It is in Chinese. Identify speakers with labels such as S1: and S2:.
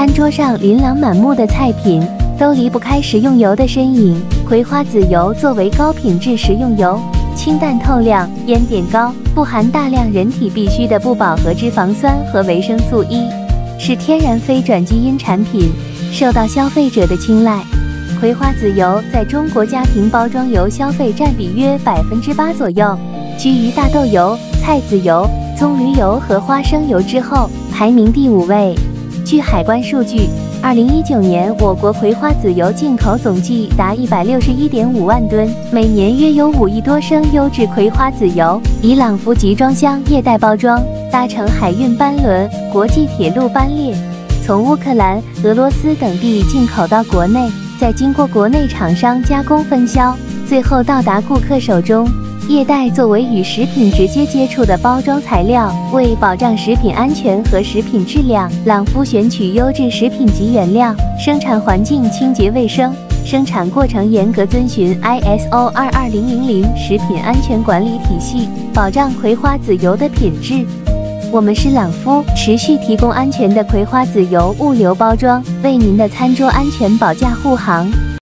S1: 餐桌上琳琅满目的菜品，都离不开食用油的身影。葵花籽油作为高品质食用油，清淡透亮，烟点高，不含大量人体必需的不饱和脂肪酸和维生素 E，是天然非转基因产品，受到消费者的青睐。葵花籽油在中国家庭包装油消费占比约百分之八左右，居于大豆油、菜籽油、棕榈油和花生油之后，排名第五位。据海关数据，二零一九年我国葵花籽油进口总计达一百六十一点五万吨，每年约有五亿多升优质葵花籽油以朗福集装箱液袋包装，搭乘海运班轮、国际铁路班列，从乌克兰、俄罗斯等地进口到国内。再经过国内厂商加工分销，最后到达顾客手中。液袋作为与食品直接接触的包装材料，为保障食品安全和食品质量，朗夫选取优质食品级原料，生产环境清洁卫生，生产过程严格遵循 ISO 二二零零零食品安全管理体系，保障葵花籽油的品质。我们是朗夫，持续提供安全的葵花籽油物流包装，为您的餐桌安全保驾护航。